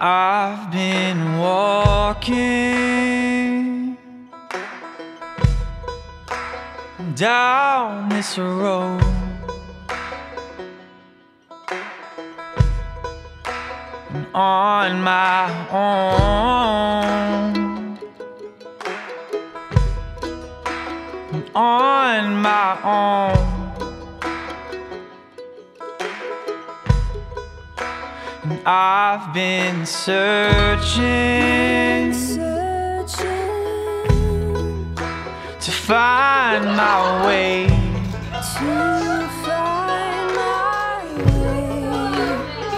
I've been walking down this road. On my own, on my own. I've been searching searching to find my way.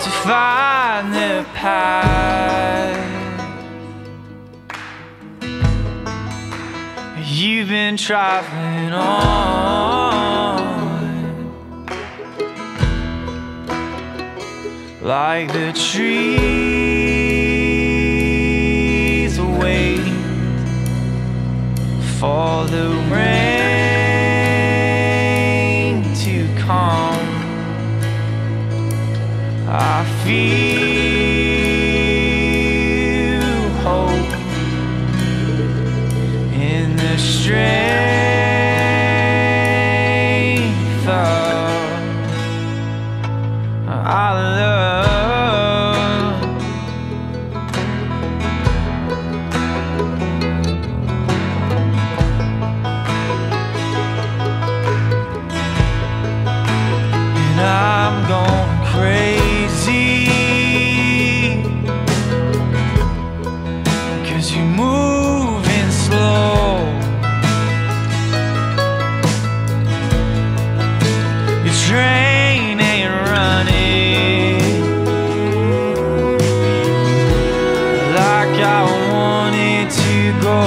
To find the path. You've been traveling on. Like the trees wait for the rain to come. I feel hope in the strength You're moving slow. Your train ain't running like I wanted to go.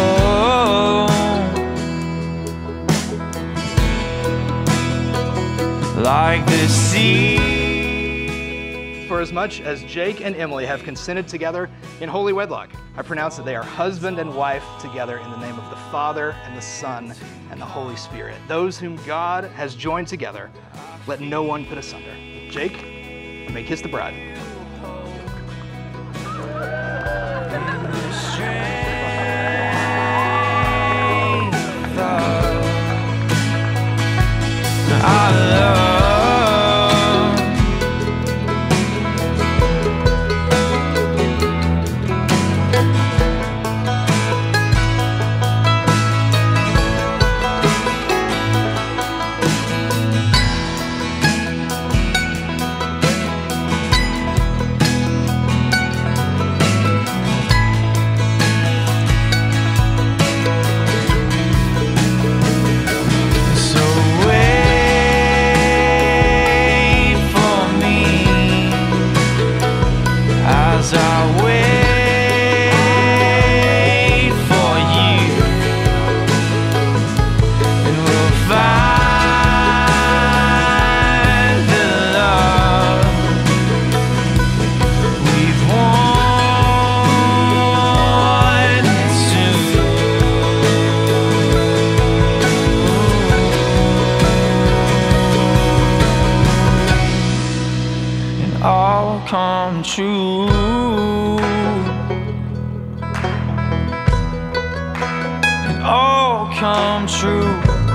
Like the sea. For as much as Jake and Emily have consented together in holy wedlock, I pronounce that they are husband and wife together in the name of the Father and the Son and the Holy Spirit. Those whom God has joined together, let no one put asunder. Jake, you may kiss the bride. Our love. As I wait all come true. And all come true.